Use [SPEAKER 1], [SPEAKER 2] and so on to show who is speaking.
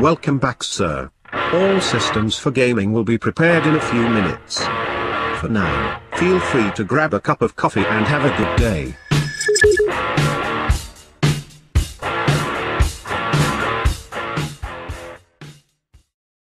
[SPEAKER 1] Welcome back sir. All systems for gaming will be prepared in a few minutes. For now, feel free to grab a cup of coffee and have a good day.